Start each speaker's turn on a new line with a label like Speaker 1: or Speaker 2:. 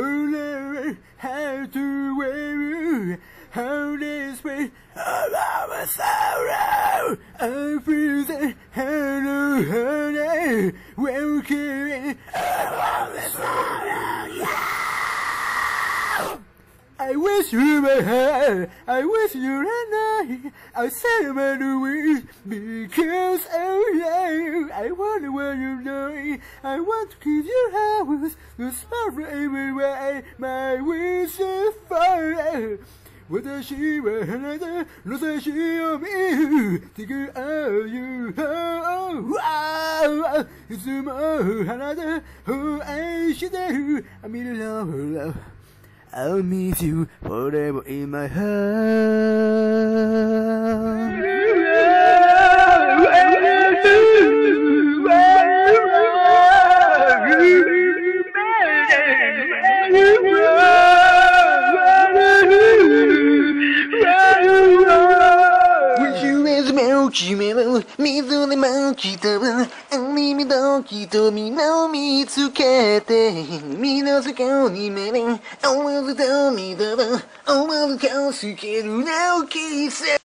Speaker 1: learn how to wear how this way of our sorrow. I feel the hello, honey, welcome of the sorrow. Yeah. I wish you were here, I wish you were I, I say my wish, because oh yeah, I wonder what you're doing, I want to kiss your flowers, the smell everywhere, my wish is fire. Whether she were another, not she of me, think of oh, you, oh, oh, oh, oh. it's more another, who I should do, I'm in love, love. I'll meet you forever in my
Speaker 2: heart. ときめを溝で巻き飛ぶアみどきと皆を見つけて身の底に目で思わず涙は思わずかすけるなおきせ